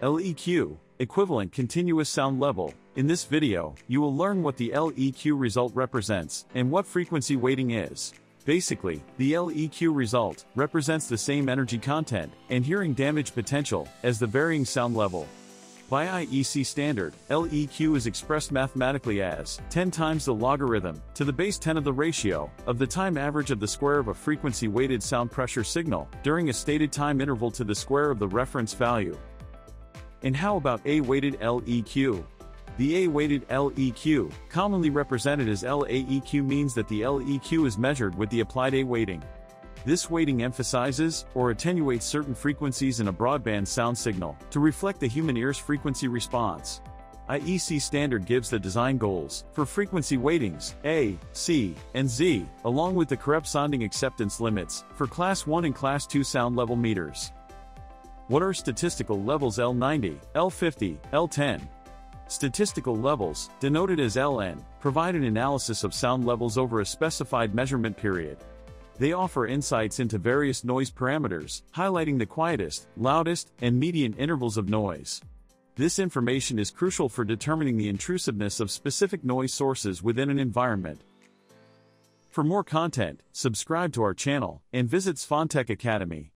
LEQ, equivalent continuous sound level. In this video, you will learn what the LEQ result represents and what frequency weighting is. Basically, the LEQ result represents the same energy content and hearing damage potential as the varying sound level. By IEC standard, LEQ is expressed mathematically as 10 times the logarithm to the base 10 of the ratio of the time average of the square of a frequency-weighted sound pressure signal during a stated time interval to the square of the reference value. And how about A-weighted LEQ? The A-weighted LEQ, commonly represented as LAEQ means that the LEQ is measured with the applied A weighting. This weighting emphasizes or attenuates certain frequencies in a broadband sound signal to reflect the human ear's frequency response. IEC standard gives the design goals for frequency weightings A, C, and Z, along with the correct sounding acceptance limits for Class 1 and Class 2 sound level meters. What are statistical levels L90, L50, L10? Statistical levels, denoted as LN, provide an analysis of sound levels over a specified measurement period. They offer insights into various noise parameters, highlighting the quietest, loudest, and median intervals of noise. This information is crucial for determining the intrusiveness of specific noise sources within an environment. For more content, subscribe to our channel and visit Svantek Academy.